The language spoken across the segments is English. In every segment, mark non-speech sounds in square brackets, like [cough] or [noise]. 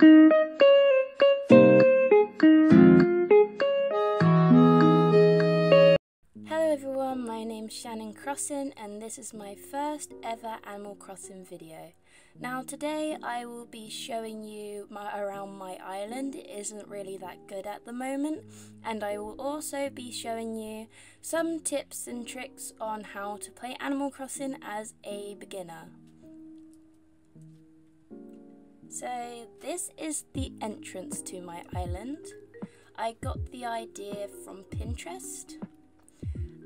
Hello everyone, my name's Shannon Crossing and this is my first ever Animal Crossing video. Now today I will be showing you my, around my island, it isn't really that good at the moment, and I will also be showing you some tips and tricks on how to play Animal Crossing as a beginner. So this is the entrance to my island. I got the idea from Pinterest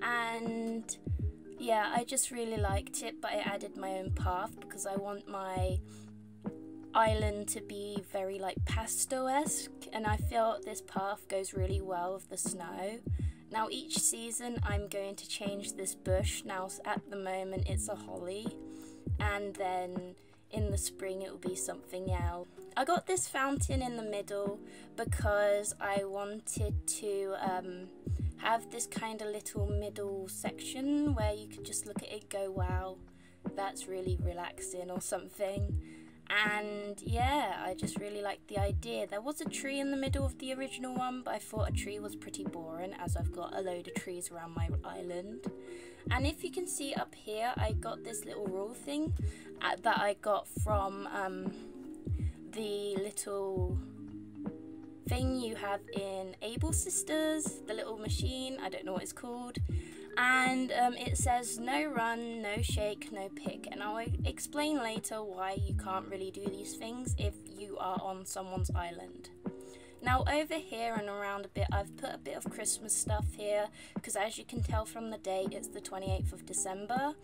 and yeah, I just really liked it, but I added my own path because I want my island to be very like pastel-esque and I feel this path goes really well with the snow. Now each season I'm going to change this bush. Now at the moment it's a holly and then in the spring it will be something else. I got this fountain in the middle because I wanted to um, have this kind of little middle section where you could just look at it go wow that's really relaxing or something and yeah I just really liked the idea there was a tree in the middle of the original one but I thought a tree was pretty boring as I've got a load of trees around my island and if you can see up here I got this little rule thing uh, that I got from um, the little thing you have in Able Sisters, the little machine, I don't know what it's called. And um, it says no run, no shake, no pick. And I'll explain later why you can't really do these things if you are on someone's island. Now over here and around a bit, I've put a bit of Christmas stuff here because as you can tell from the date, it's the 28th of December.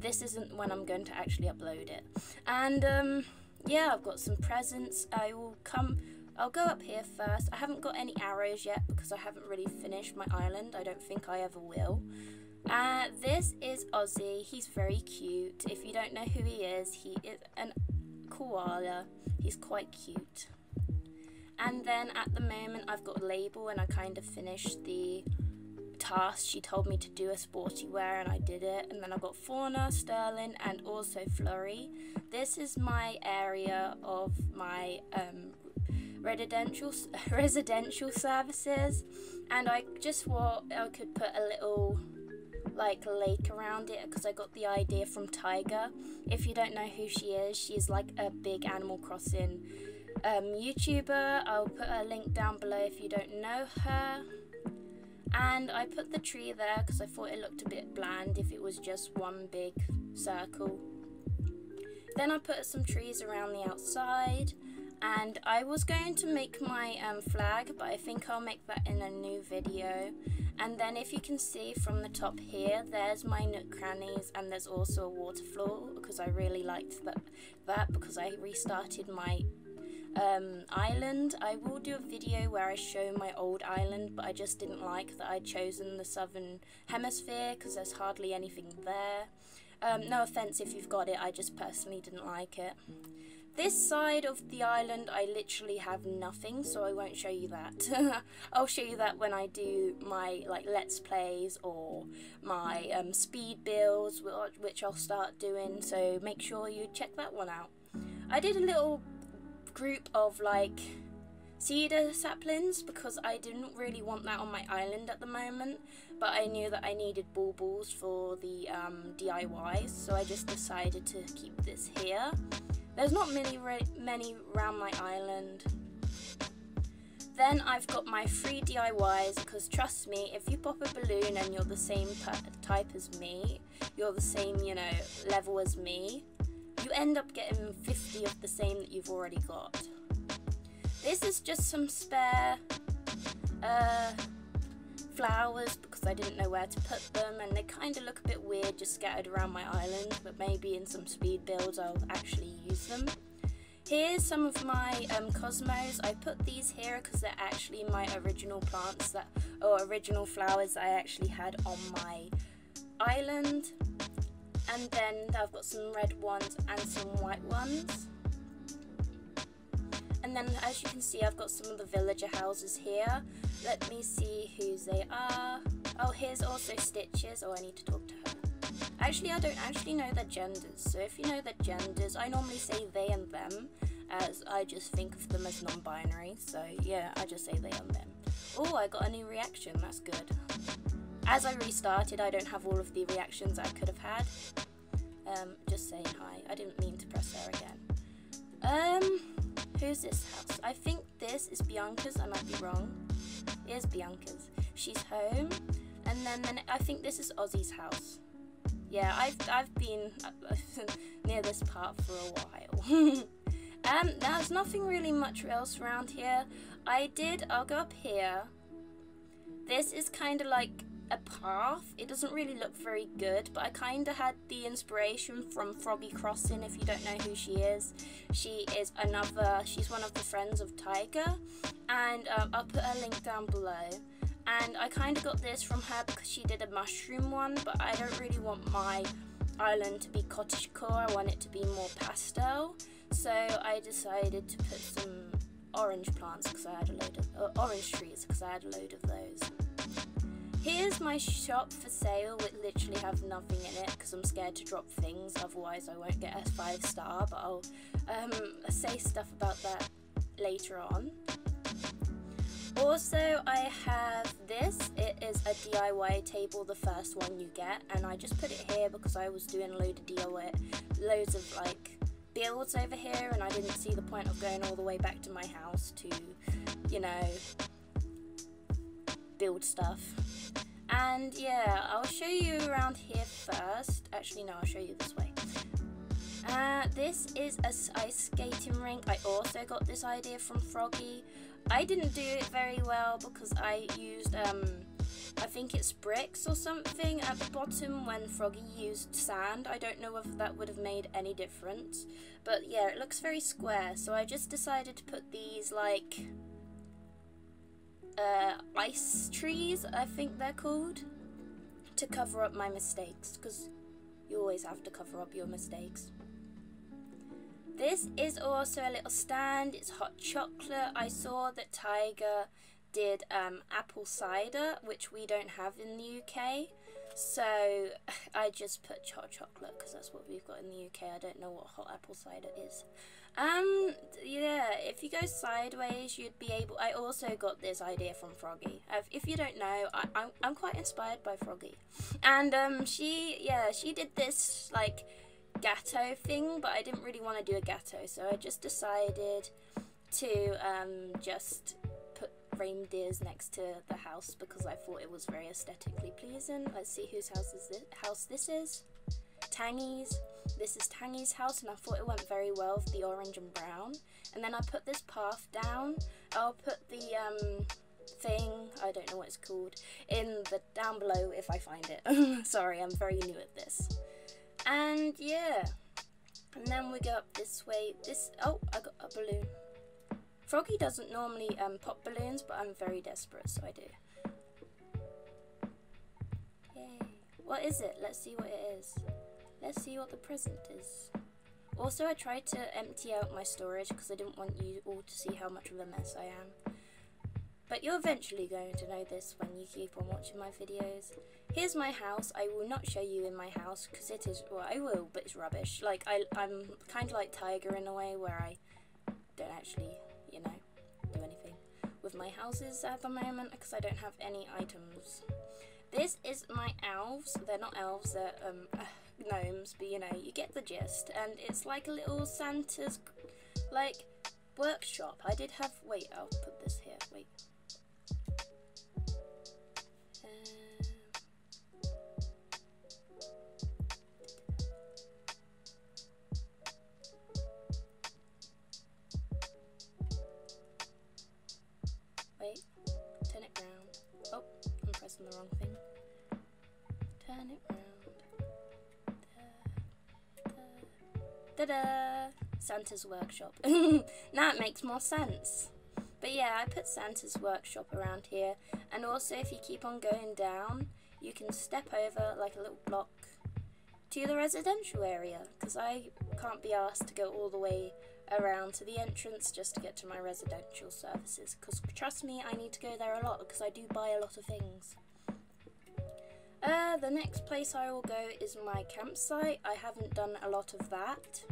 This isn't when I'm going to actually upload it. And um, yeah, I've got some presents. I will come I'll go up here first. I haven't got any arrows yet because I haven't really finished my island. I don't think I ever will. Uh, this is Ozzie. He's very cute. If you don't know who he is, he is an koala. He's quite cute. And then at the moment, I've got a Label and I kind of finished the task. She told me to do a sporty wear and I did it. And then I've got Fauna, Sterling, and also Flurry. This is my area of my um, residential [laughs] residential services and I just thought I could put a little like lake around it because I got the idea from Tiger. If you don't know who she is, she's like a big Animal Crossing um, YouTuber. I'll put a link down below if you don't know her. And I put the tree there because I thought it looked a bit bland if it was just one big circle. Then I put some trees around the outside and I was going to make my um, flag but I think I'll make that in a new video and then if you can see from the top here there's my nook crannies and there's also a waterfall because I really liked that, that because I restarted my um, island. I will do a video where I show my old island but I just didn't like that I'd chosen the southern hemisphere because there's hardly anything there. Um, no offense if you've got it, I just personally didn't like it. This side of the island I literally have nothing so I won't show you that. [laughs] I'll show you that when I do my like let's plays or my um, speed builds which I'll start doing so make sure you check that one out. I did a little group of like cedar saplings because I didn't really want that on my island at the moment but I knew that I needed baubles for the um, DIYs so I just decided to keep this here. There's not many many around my island. Then I've got my free DIYs because trust me, if you pop a balloon and you're the same type as me, you're the same, you know, level as me, you end up getting 50 of the same that you've already got. This is just some spare uh, flowers because I didn't know where to put them and they kind of look a bit weird just scattered around my island but maybe in some speed builds I'll actually use them. Here's some of my um, cosmos. I put these here because they're actually my original plants that or original flowers I actually had on my island. And then I've got some red ones and some white ones. And then as you can see I've got some of the villager houses here. Let me see whose they are. Oh, here's also Stitches. Oh, I need to talk to her. Actually, I don't actually know their genders. So if you know their genders, I normally say they and them. as I just think of them as non-binary. So yeah, I just say they are them. Oh, I got a new reaction. That's good. As I restarted, I don't have all of the reactions I could have had. Um, just saying hi. I didn't mean to press there again. Um, who's this house? I think this is Bianca's. I might be wrong. It is Bianca's. She's home. And then, then I think this is Ozzie's house. Yeah, I've, I've been [laughs] near this part for a while. [laughs] um, there's nothing really much else around here. I did, I'll go up here. This is kind of like a path. It doesn't really look very good, but I kind of had the inspiration from Froggy Crossing, if you don't know who she is. She is another, she's one of the friends of Tiger, and um, I'll put a link down below. And I kind of got this from her because she did a mushroom one, but I don't really want my island to be cottagecore, I want it to be more pastel. So I decided to put some orange plants because I had a load of, uh, orange trees because I had a load of those. Here's my shop for sale, which literally have nothing in it because I'm scared to drop things, otherwise I won't get a 5 star, but I'll um, say stuff about that later on. Also, I have this. It is a DIY table, the first one you get, and I just put it here because I was doing a load of DIY, loads of like builds over here, and I didn't see the point of going all the way back to my house to, you know, build stuff. And yeah, I'll show you around here first. Actually, no, I'll show you this way. Uh, this is a ice skating rink. I also got this idea from Froggy. I didn't do it very well because I used, um, I think it's bricks or something at the bottom when Froggy used sand. I don't know whether that would have made any difference. But yeah, it looks very square. So I just decided to put these like uh, ice trees, I think they're called, to cover up my mistakes because you always have to cover up your mistakes. This is also a little stand. It's hot chocolate. I saw that Tiger did um, apple cider, which we don't have in the UK. So [laughs] I just put hot chocolate because that's what we've got in the UK. I don't know what hot apple cider is. Um, if you go sideways, you'd be able. I also got this idea from Froggy. If you don't know, I, I'm I'm quite inspired by Froggy, and um, she yeah she did this like gatto thing, but I didn't really want to do a gatto, so I just decided to um, just put reindeers next to the house because I thought it was very aesthetically pleasing. Let's see whose house is this house this is. Tangy's. This is Tangy's house and I thought it went very well with the orange and brown. And then I put this path down. I'll put the um, thing, I don't know what it's called, in the down below if I find it. [laughs] Sorry, I'm very new at this. And yeah. And then we go up this way. This oh, I got a balloon. Froggy doesn't normally um, pop balloons, but I'm very desperate, so I do. Yay. What is it? Let's see what it is. Let's see what the present is. Also, I tried to empty out my storage because I didn't want you all to see how much of a mess I am. But you're eventually going to know this when you keep on watching my videos. Here's my house. I will not show you in my house because it is, well, I will, but it's rubbish. Like, I, I'm kind of like Tiger in a way where I don't actually, you know, do anything with my houses at the moment because I don't have any items. This is my elves. They're not elves, they're um, gnomes, but you know, you get the gist. And it's like a little Santa's, like, workshop. I did have, wait, I'll put this here, wait. Uh, wait, turn it round. Oh, I'm pressing the wrong thing. Turn it round. Da da. da, Santa's workshop. [laughs] now it makes more sense. But yeah, I put Santa's workshop around here. And also, if you keep on going down, you can step over like a little block to the residential area. Because I can't be asked to go all the way around to the entrance just to get to my residential services because trust me I need to go there a lot because I do buy a lot of things. Uh, the next place I will go is my campsite. I haven't done a lot of that.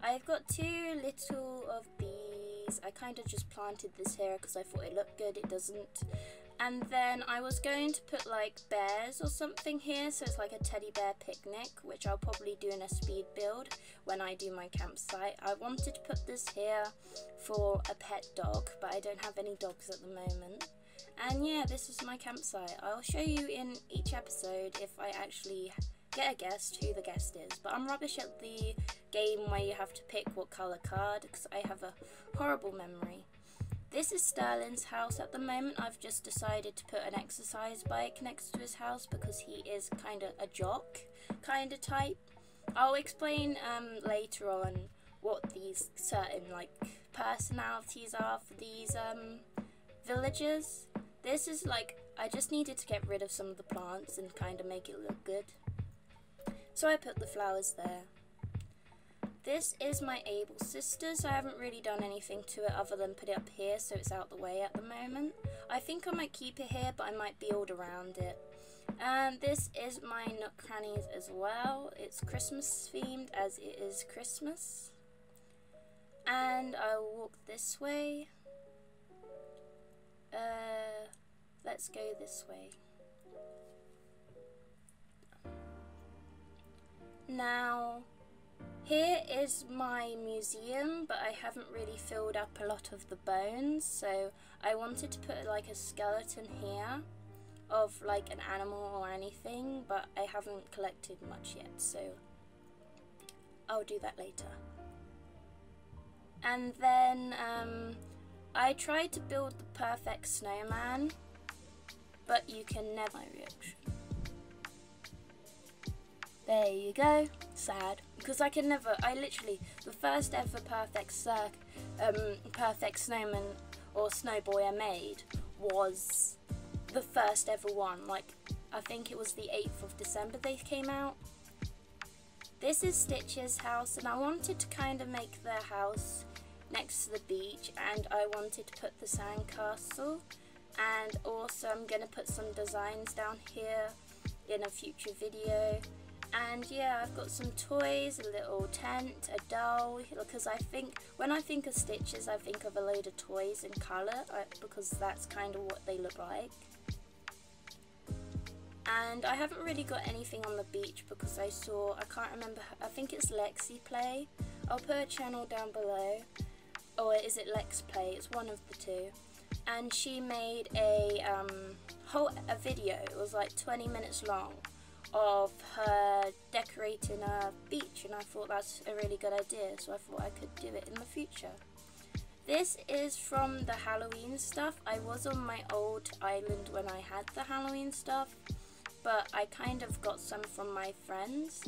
I've got two little of these. I kind of just planted this here because I thought it looked good. It doesn't. And then I was going to put like bears or something here, so it's like a teddy bear picnic, which I'll probably do in a speed build when I do my campsite. I wanted to put this here for a pet dog, but I don't have any dogs at the moment. And yeah, this is my campsite. I'll show you in each episode if I actually get a guest who the guest is. But I'm rubbish at the game where you have to pick what colour card because I have a horrible memory. This is Sterling's house at the moment. I've just decided to put an exercise bike next to his house because he is kind of a jock kind of type. I'll explain um, later on what these certain like personalities are for these um, villagers. This is like, I just needed to get rid of some of the plants and kind of make it look good. So I put the flowers there. This is my Able Sisters. I haven't really done anything to it other than put it up here so it's out the way at the moment. I think I might keep it here but I might build around it. And this is my Nook Crannies as well. It's Christmas themed as it is Christmas. And I'll walk this way. Uh, let's go this way. Now, here is my museum, but I haven't really filled up a lot of the bones, so I wanted to put like a skeleton here of like an animal or anything, but I haven't collected much yet, so I'll do that later. And then um, I tried to build the perfect snowman, but you can never reaction. There you go. Sad. Because I can never, I literally, the first ever perfect circ, um, perfect snowman or snowboy I made was the first ever one. Like, I think it was the 8th of December they came out. This is Stitch's house, and I wanted to kind of make their house next to the beach, and I wanted to put the sandcastle. And also, I'm going to put some designs down here in a future video. And yeah, I've got some toys, a little tent, a doll, because I think, when I think of Stitches, I think of a load of toys in colour, because that's kind of what they look like. And I haven't really got anything on the beach because I saw, I can't remember, I think it's Lexi Play. I'll put a channel down below. Or is it Lex Play? It's one of the two. And she made a um, whole a video, it was like 20 minutes long of her decorating a beach and I thought that's a really good idea so I thought I could do it in the future. This is from the Halloween stuff. I was on my old island when I had the Halloween stuff but I kind of got some from my friends.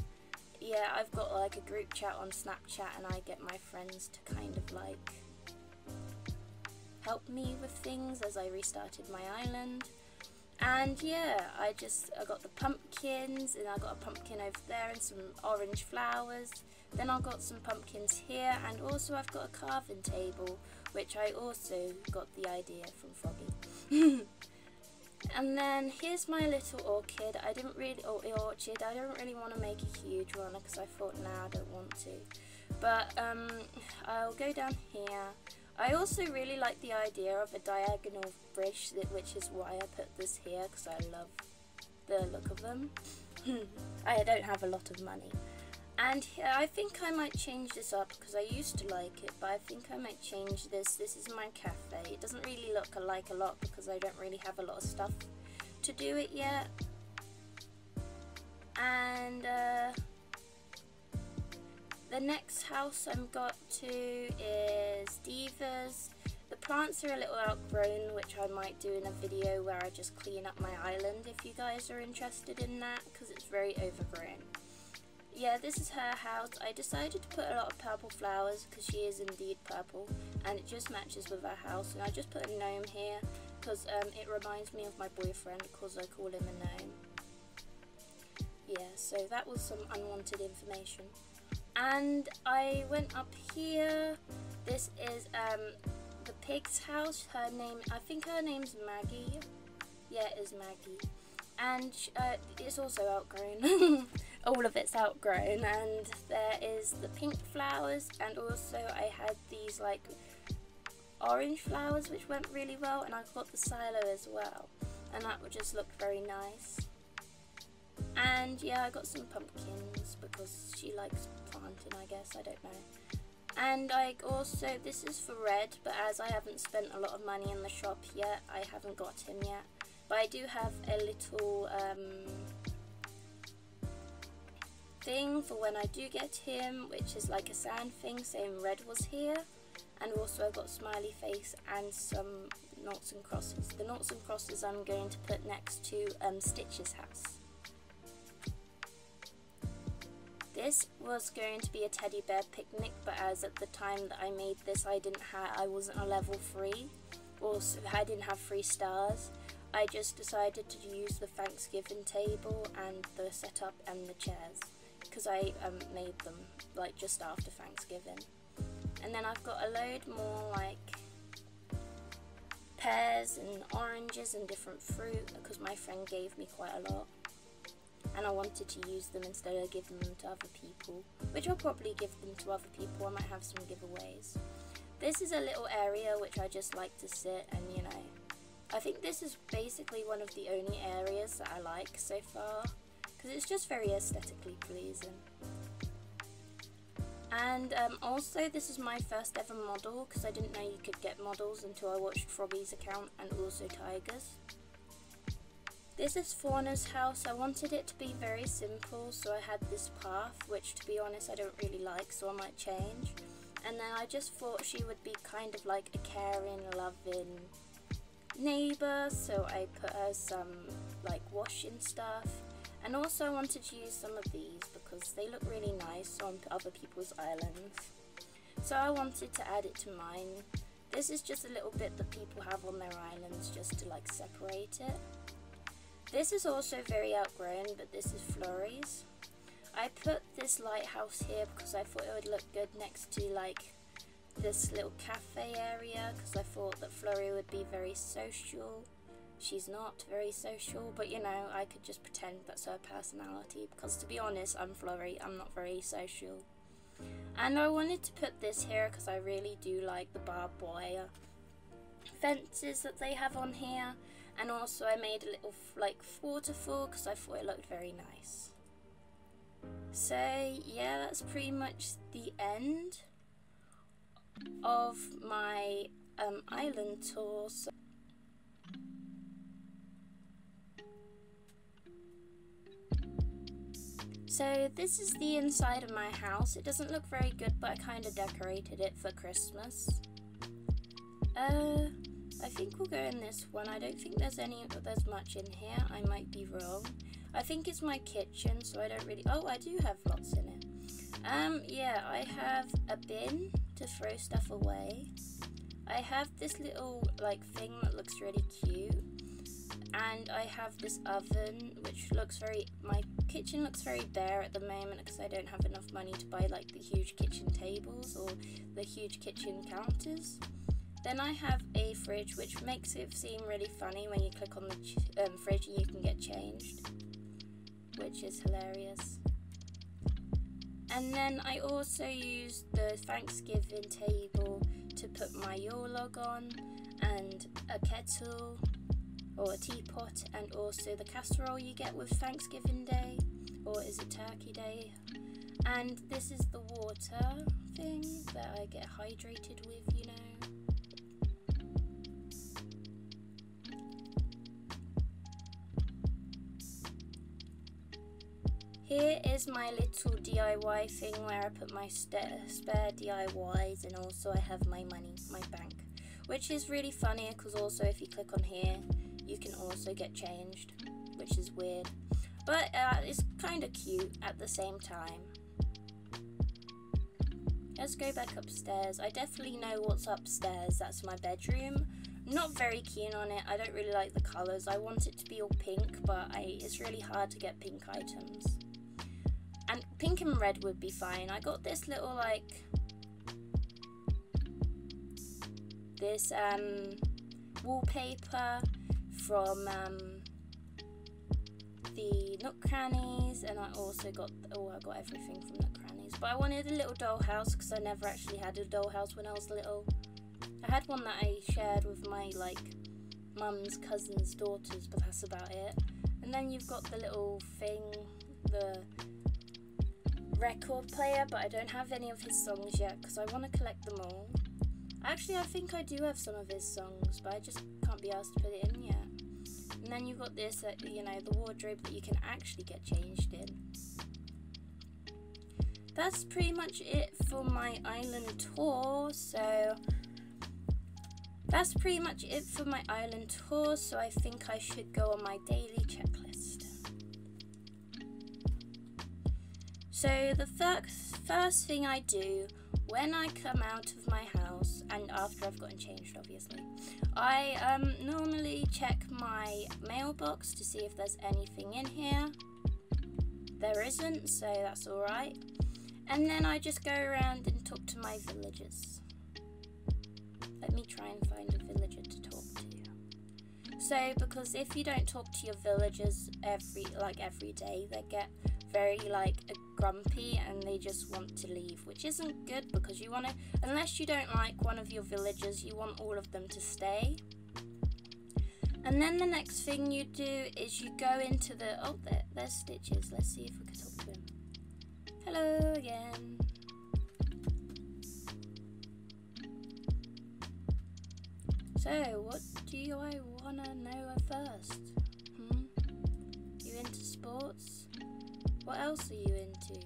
Yeah, I've got like a group chat on Snapchat and I get my friends to kind of like help me with things as I restarted my island. And yeah, I just I got the pumpkins and I got a pumpkin over there and some orange flowers. Then I got some pumpkins here and also I've got a carving table which I also got the idea from Froggy. [laughs] and then here's my little orchid. I didn't really, or orchid, I don't really want to make a huge one because I thought now nah, I don't want to. But um, I'll go down here I also really like the idea of a diagonal bridge, which is why I put this here, because I love the look of them. [laughs] I don't have a lot of money. And I think I might change this up, because I used to like it, but I think I might change this. This is my cafe. It doesn't really look alike a lot, because I don't really have a lot of stuff to do it yet. And, uh, the next house I've got to is Diva's. The plants are a little outgrown, which I might do in a video where I just clean up my island if you guys are interested in that, because it's very overgrown. Yeah, this is her house. I decided to put a lot of purple flowers, because she is indeed purple, and it just matches with her house. And I just put a gnome here, because um, it reminds me of my boyfriend, because I call him a gnome. Yeah, so that was some unwanted information and I went up here. This is um the pig's house. Her name I think her name's Maggie. Yeah it is Maggie. And uh, it's also outgrown. [laughs] All of it's outgrown. And there is the pink flowers. And also I had these like orange flowers which went really well. And I got the silo as well. And that would just look very nice. And yeah I got some pumpkins because she likes planting I guess I don't know and I also this is for Redd but as I haven't spent a lot of money in the shop yet I haven't got him yet but I do have a little um, thing for when I do get him which is like a sand thing saying Redd was here and also I've got smiley face and some knots and crosses. The knots and crosses I'm going to put next to um, Stitch's house. This was going to be a teddy bear picnic but as at the time that I made this I didn't have I wasn't a level 3 or I didn't have 3 stars. I just decided to use the Thanksgiving table and the setup and the chairs because I um, made them like just after Thanksgiving. And then I've got a load more like pears and oranges and different fruit because my friend gave me quite a lot. And I wanted to use them instead of giving them to other people, which I'll probably give them to other people. I might have some giveaways. This is a little area which I just like to sit and you know, I think this is basically one of the only areas that I like so far because it's just very aesthetically pleasing. And um, also this is my first ever model because I didn't know you could get models until I watched Froggy's account and also Tiger's. This is Fauna's house. I wanted it to be very simple so I had this path which to be honest I don't really like so I might change. And then I just thought she would be kind of like a caring, loving neighbour so I put her some like washing stuff and also I wanted to use some of these because they look really nice on other people's islands. So I wanted to add it to mine. This is just a little bit that people have on their islands just to like separate it. This is also very outgrown but this is Flurry's. I put this lighthouse here because I thought it would look good next to like this little cafe area because I thought that Flurry would be very social she's not very social, but you know, I could just pretend that's her personality because to be honest, I'm Flurry, I'm not very social. And I wanted to put this here because I really do like the barbed wire fences that they have on here. And also I made a little like waterfall because I thought it looked very nice. So yeah, that's pretty much the end of my um, island tour. So So this is the inside of my house. It doesn't look very good, but I kind of decorated it for Christmas. Uh, I think we'll go in this one. I don't think there's any, there's much in here. I might be wrong. I think it's my kitchen, so I don't really, oh, I do have lots in it. Um, yeah, I have a bin to throw stuff away. I have this little, like, thing that looks really cute and I have this oven which looks very my kitchen looks very bare at the moment because I don't have enough money to buy like the huge kitchen tables or the huge kitchen counters then I have a fridge which makes it seem really funny when you click on the um, fridge and you can get changed which is hilarious. And then I also use the Thanksgiving table to put my Yule log on and a kettle or a teapot and also the casserole you get with Thanksgiving Day or is it Turkey Day? And this is the water thing that I get hydrated with you know Here is my little DIY thing where I put my spare DIYs and also I have my money, my bank. Which is really funny because also if you click on here you can also get changed, which is weird. But uh, it's kind of cute at the same time. Let's go back upstairs. I definitely know what's upstairs. That's my bedroom. not very keen on it. I don't really like the colours. I want it to be all pink, but I, it's really hard to get pink items. Pink and red would be fine. I got this little, like, this um, wallpaper from um, the Nook Crannies, and I also got oh I got everything from Nook Crannies. But I wanted a little dollhouse because I never actually had a dollhouse when I was little. I had one that I shared with my like mum's cousin's daughters, but that's about it. And then you've got the little thing, the record player, but I don't have any of his songs yet because I want to collect them all. Actually, I think I do have some of his songs, but I just can't be asked to put it in yet. And then you've got this, uh, you know, the wardrobe that you can actually get changed in. That's pretty much it for my island tour. So that's pretty much it for my island tour. So I think I should go on my daily checklist. So the first first thing I do when I come out of my house and after I've gotten changed, obviously, I um, normally check my mailbox to see if there's anything in here. There isn't, so that's alright. And then I just go around and talk to my villagers. Let me try and find a villager to talk to. So, because if you don't talk to your villagers every like every day, they get very like grumpy and they just want to leave, which isn't good because you want to, unless you don't like one of your villagers, you want all of them to stay. And then the next thing you do is you go into the, oh, there, there's Stitches. Let's see if we can talk to him. Hello again. So, what do I want to know first? Hmm? You into sports? What else are you into?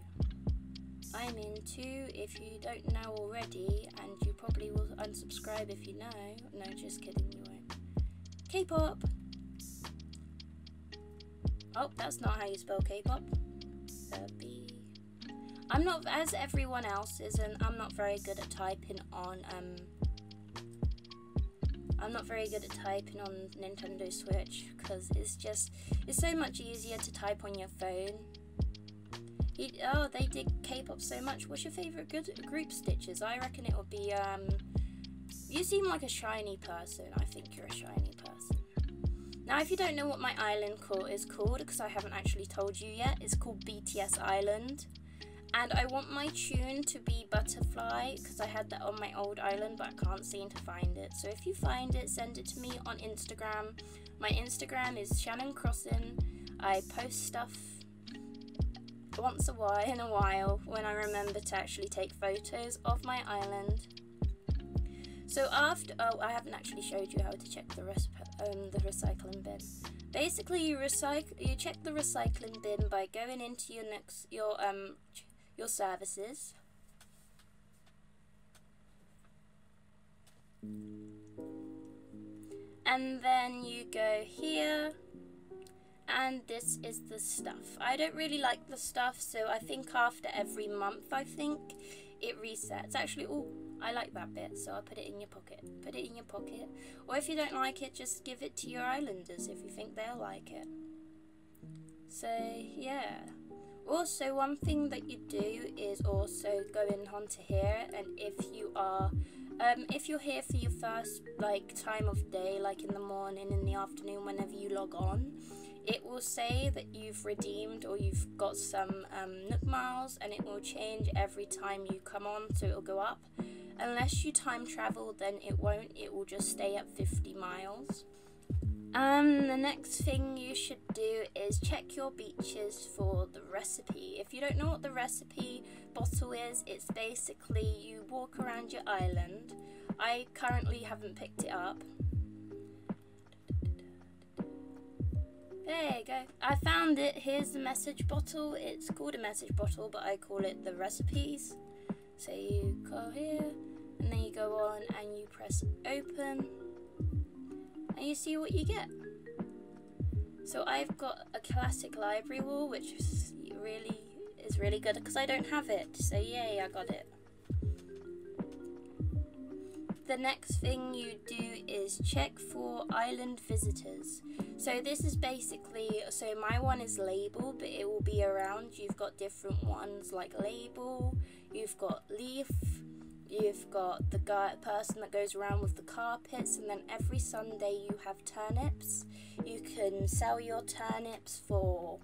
I'm into, if you don't know already, and you probably will unsubscribe if you know. No, just kidding, you won't. K pop! Oh, that's not how you spell K pop. B. I'm not, as everyone else is, and I'm not very good at typing on, um, I'm not very good at typing on Nintendo Switch because it's just, it's so much easier to type on your phone oh, they dig K-pop so much. What's your favorite good group stitches? I reckon it would be um. You seem like a shiny person. I think you're a shiny person. Now, if you don't know what my island call is called, because I haven't actually told you yet, it's called BTS Island. And I want my tune to be Butterfly, because I had that on my old island, but I can't seem to find it. So if you find it, send it to me on Instagram. My Instagram is Shannon Crossing. I post stuff once a while in a while when I remember to actually take photos of my island. So after, oh, I haven't actually showed you how to check the um, the recycling bin. Basically, you recycle, you check the recycling bin by going into your next, your um, your services. And then you go here and this is the stuff. I don't really like the stuff, so I think after every month, I think it resets. Actually, oh, I like that bit, so I'll put it in your pocket. Put it in your pocket. Or if you don't like it, just give it to your islanders if you think they'll like it. So, yeah. Also, one thing that you do is also going onto here, and if you are um, if you're here for your first like time of day, like in the morning, in the afternoon, whenever you log on, it will say that you've redeemed or you've got some um, Nook miles and it will change every time you come on so it'll go up. Unless you time travel then it won't, it will just stay at 50 miles. Um, the next thing you should do is check your beaches for the recipe. If you don't know what the recipe bottle is, it's basically you walk around your island. I currently haven't picked it up There you go. I found it. Here's the message bottle. It's called a message bottle, but I call it the recipes. So you go here, and then you go on and you press open, and you see what you get. So I've got a classic library wall, which is really is really good because I don't have it. So yay, I got it the next thing you do is check for island visitors. So this is basically, so my one is Label, but it will be around. You've got different ones like Label, you've got Leif, You've got the guy person that goes around with the carpets, and then every Sunday you have turnips. You can sell your turnips for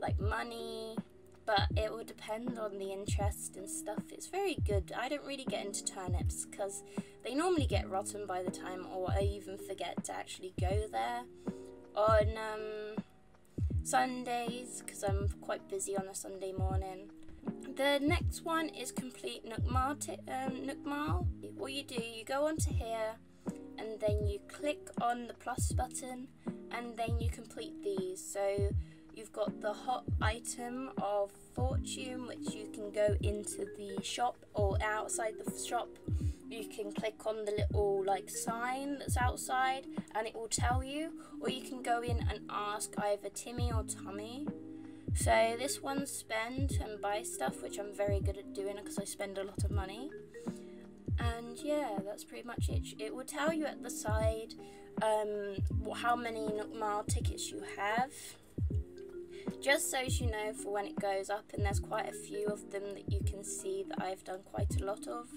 like money, but it will depend on the interest and stuff. It's very good. I don't really get into turnips because they normally get rotten by the time, or I even forget to actually go there on um, Sundays because I'm quite busy on a Sunday morning. The next one is complete Nook Mile. um, Nook Mile. What you do, you go onto here and then you click on the plus button and then you complete these. So you've got the hot item of fortune which you can go into the shop or outside the shop. You can click on the little like sign that's outside and it will tell you. Or you can go in and ask either Timmy or Tommy. So this one's spend and buy stuff which I'm very good at doing because I spend a lot of money. And yeah that's pretty much it. It will tell you at the side um, how many Nook Mile tickets you have just so as you know for when it goes up and there's quite a few of them that you can see that I've done quite a lot of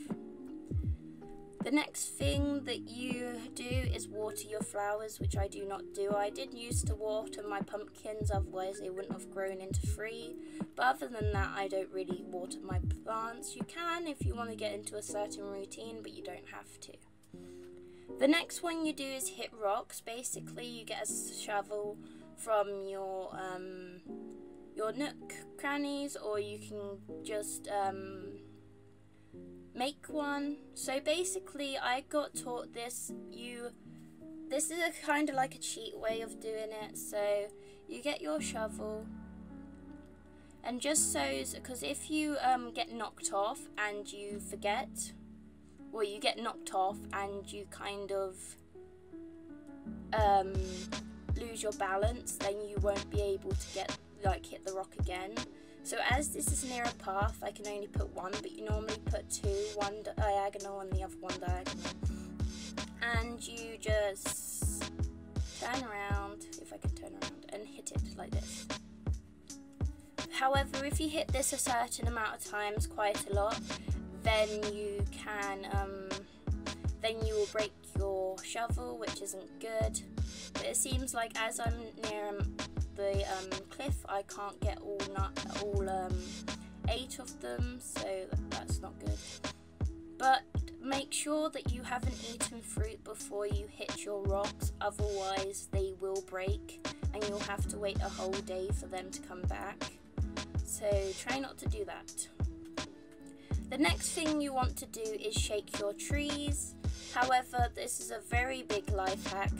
the next thing that you do is water your flowers, which I do not do. I did used to water my pumpkins, otherwise they wouldn't have grown into free. But other than that, I don't really water my plants. You can if you want to get into a certain routine, but you don't have to. The next one you do is hit rocks. Basically, you get a shovel from your um, your nook crannies, or you can just um, make one. So basically, I got taught this. You, this is a kind of like a cheat way of doing it. So you get your shovel, and just so because if you um, get knocked off and you forget, well, you get knocked off and you kind of um, lose your balance, then you won't be able to get like hit the rock again. So as this is near a path, I can only put one, but you normally put two, one diagonal and the other one diagonal. And you just turn around, if I can turn around, and hit it like this. However, if you hit this a certain amount of times, quite a lot, then you can, um, then you will break your shovel, which isn't good. But it seems like as I'm near um, the um, cliff, I can't get all not all um, eight of them, so that's not good. But make sure that you haven't eaten fruit before you hit your rocks, otherwise they will break and you'll have to wait a whole day for them to come back. So try not to do that. The next thing you want to do is shake your trees. However, this is a very big life hack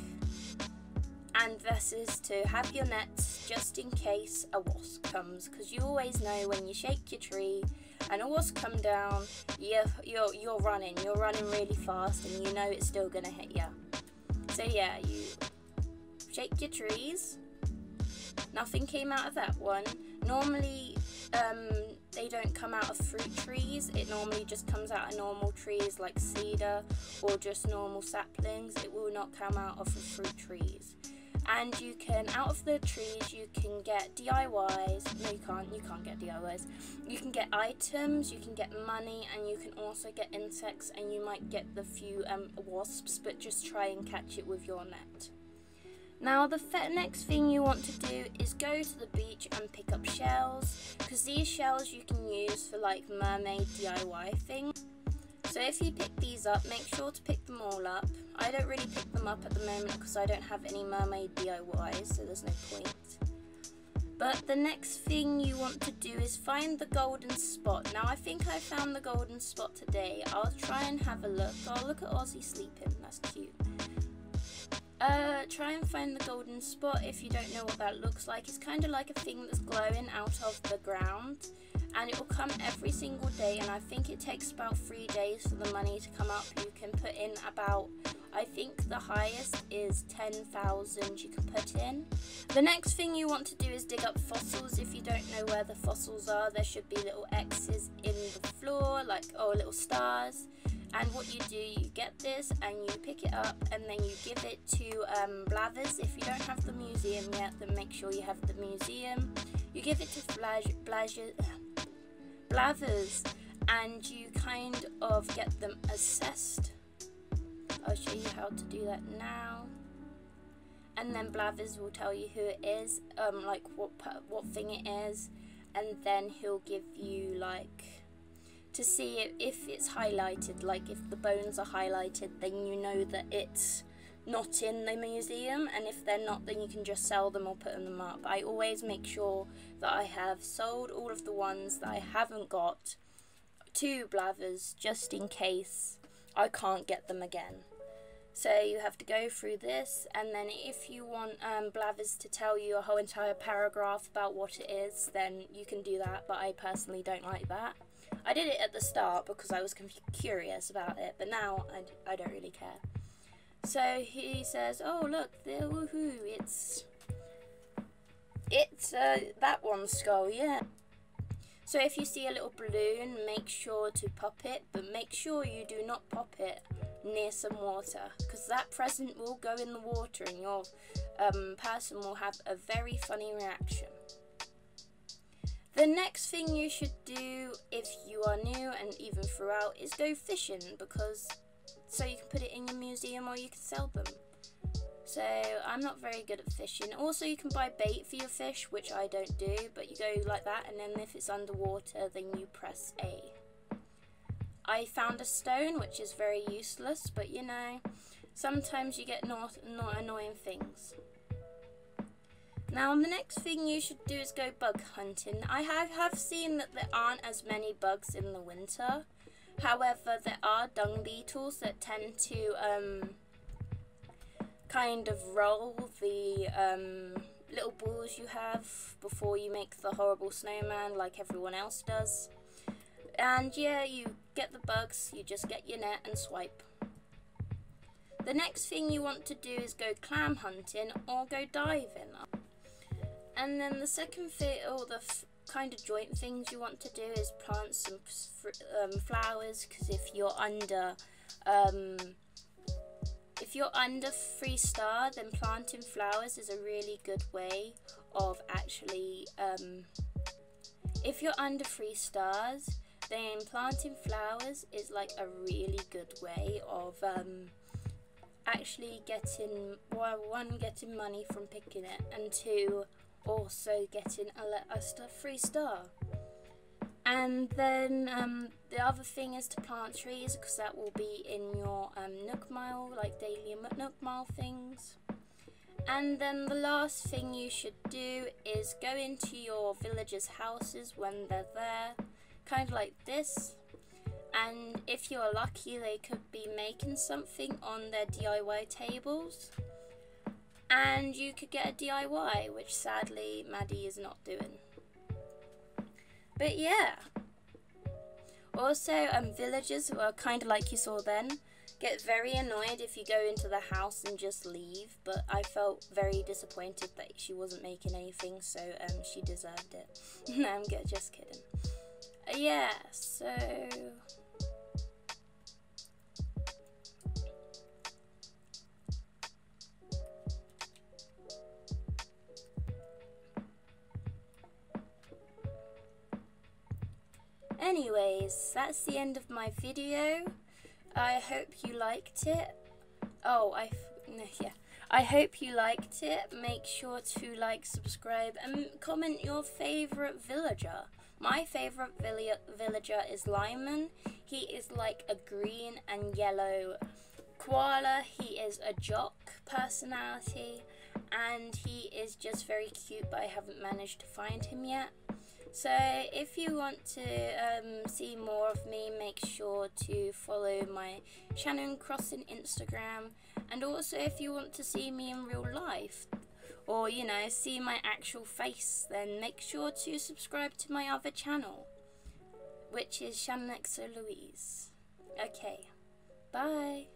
and this is to have your nets just in case a wasp comes because you always know when you shake your tree and a wasp come down you're, you're, you're running. You're running really fast and you know it's still gonna hit you so yeah you shake your trees. Nothing came out of that one. Normally um, they don't come out of fruit trees. It normally just comes out of normal trees like cedar or just normal saplings. It will not come out of fruit trees and you can out of the trees you can get DIYs no you can't you can't get DIYs you can get items you can get money and you can also get insects and you might get the few um, wasps but just try and catch it with your net. Now the next thing you want to do is go to the beach and pick up shells because these shells you can use for like mermaid DIY things so if you pick these up, make sure to pick them all up. I don't really pick them up at the moment because I don't have any mermaid DIYs, so there's no point. But the next thing you want to do is find the golden spot. Now I think I found the golden spot today. I'll try and have a look. I'll look at Ozzie sleeping, that's cute. Uh, try and find the golden spot if you don't know what that looks like. It's kind of like a thing that's glowing out of the ground and it will come every single day and I think it takes about three days for the money to come up. You can put in about, I think the highest is 10,000 you can put in. The next thing you want to do is dig up fossils. If you don't know where the fossils are, there should be little X's in the floor, like, oh, little stars. And what you do, you get this and you pick it up and then you give it to um, Blathers. If you don't have the museum yet, then make sure you have the museum. You give it to Blathers Blathers and you kind of get them assessed. I'll show you how to do that now. And then Blathers will tell you who it is, um, like what what thing it is, and then he'll give you like to see if, if it's highlighted. Like if the bones are highlighted, then you know that it's not in the museum and if they're not then you can just sell them or put them up. I always make sure that I have sold all of the ones that I haven't got to Blathers just in case I can't get them again. So you have to go through this and then if you want um, Blathers to tell you a whole entire paragraph about what it is then you can do that but I personally don't like that. I did it at the start because I was curious about it but now I, I don't really care. So he says, "Oh look, there, woohoo! It's it's uh, that one skull, yeah." So if you see a little balloon, make sure to pop it, but make sure you do not pop it near some water, because that present will go in the water, and your um, person will have a very funny reaction. The next thing you should do if you are new and even throughout is go fishing because so you can put it in your museum or you can sell them. So I'm not very good at fishing. Also you can buy bait for your fish, which I don't do, but you go like that and then if it's underwater then you press A. I found a stone which is very useless, but you know, sometimes you get not, not annoying things. Now the next thing you should do is go bug hunting. I have, have seen that there aren't as many bugs in the winter, However, there are dung beetles that tend to um, kind of roll the um, little balls you have before you make the horrible snowman like everyone else does. And yeah, you get the bugs, you just get your net and swipe. The next thing you want to do is go clam hunting or go diving. And then the second thing, or the kind of joint things you want to do is plant some um, flowers because if you're under um, if you're under three star then planting flowers is a really good way of actually um, if you're under three stars then planting flowers is like a really good way of um, actually getting well, one getting money from picking it and two also getting a, a free star. And then um, the other thing is to plant trees because that will be in your um, Nook Mile, like daily Nook Mile things. And then the last thing you should do is go into your villagers' houses when they're there, kind of like this. And if you're lucky, they could be making something on their DIY tables and you could get a DIY, which sadly Maddie is not doing. But yeah. Also, um, villagers, are kind of like you saw then, get very annoyed if you go into the house and just leave. But I felt very disappointed that she wasn't making anything, so um, she deserved it. [laughs] no, I'm just kidding. Uh, yeah, so Anyways, that's the end of my video. I hope you liked it. Oh, I, yeah. I hope you liked it. Make sure to like, subscribe, and comment your favourite villager. My favourite villager is Lyman. He is like a green and yellow koala. He is a jock personality, and he is just very cute, but I haven't managed to find him yet. So if you want to um, see more of me, make sure to follow my Shannon Crossing Instagram. And also if you want to see me in real life, or you know, see my actual face, then make sure to subscribe to my other channel, which is Shannon Louise. Okay, bye.